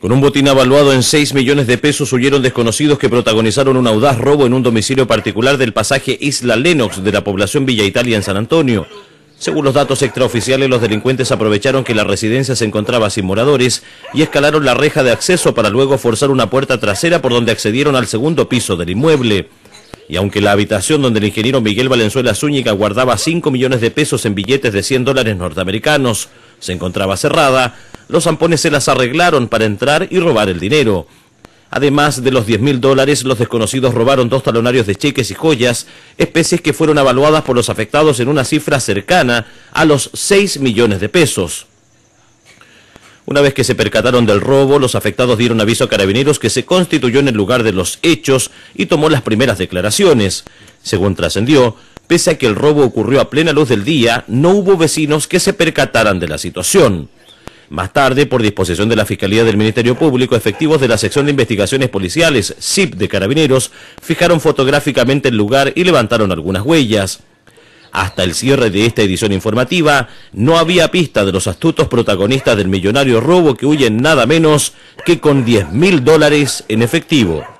Con un botín avaluado en 6 millones de pesos huyeron desconocidos que protagonizaron un audaz robo en un domicilio particular del pasaje Isla Lenox de la población Villa Italia en San Antonio. Según los datos extraoficiales, los delincuentes aprovecharon que la residencia se encontraba sin moradores y escalaron la reja de acceso para luego forzar una puerta trasera por donde accedieron al segundo piso del inmueble. Y aunque la habitación donde el ingeniero Miguel Valenzuela Zúñiga guardaba 5 millones de pesos en billetes de 100 dólares norteamericanos se encontraba cerrada, los zampones se las arreglaron para entrar y robar el dinero. Además de los 10 mil dólares, los desconocidos robaron dos talonarios de cheques y joyas, especies que fueron avaluadas por los afectados en una cifra cercana a los 6 millones de pesos. Una vez que se percataron del robo, los afectados dieron aviso a carabineros que se constituyó en el lugar de los hechos y tomó las primeras declaraciones. Según trascendió, pese a que el robo ocurrió a plena luz del día, no hubo vecinos que se percataran de la situación. Más tarde, por disposición de la Fiscalía del Ministerio Público, efectivos de la Sección de Investigaciones Policiales, SIP de Carabineros, fijaron fotográficamente el lugar y levantaron algunas huellas. Hasta el cierre de esta edición informativa, no había pista de los astutos protagonistas del millonario robo que huyen nada menos que con 10 mil dólares en efectivo.